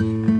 Mm-hmm.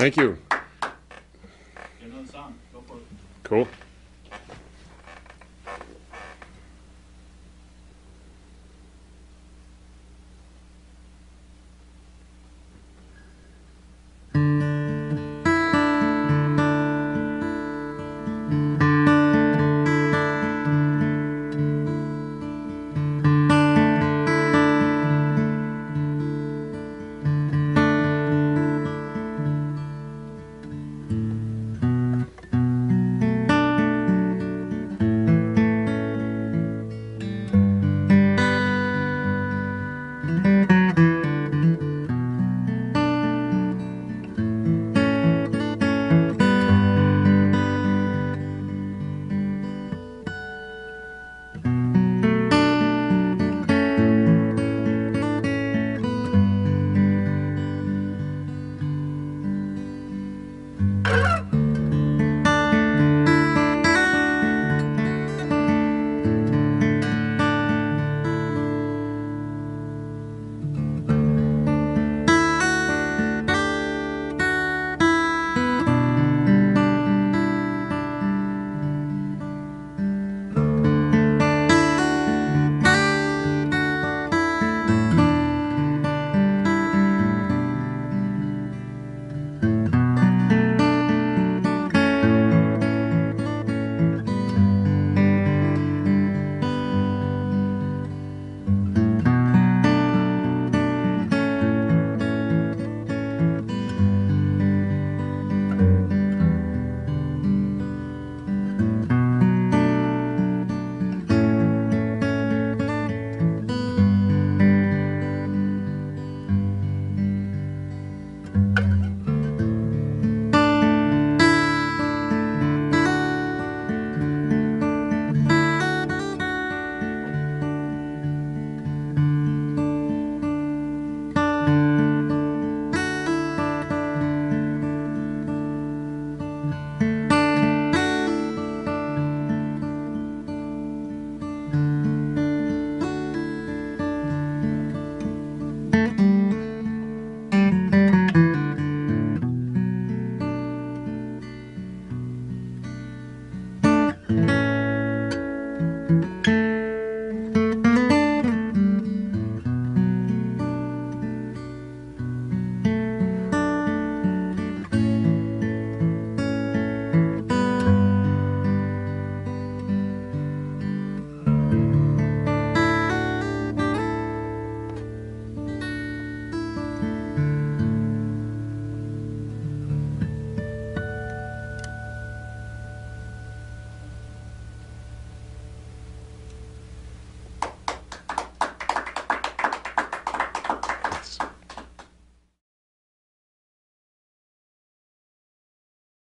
Thank you. Get another song. Go for it. Cool.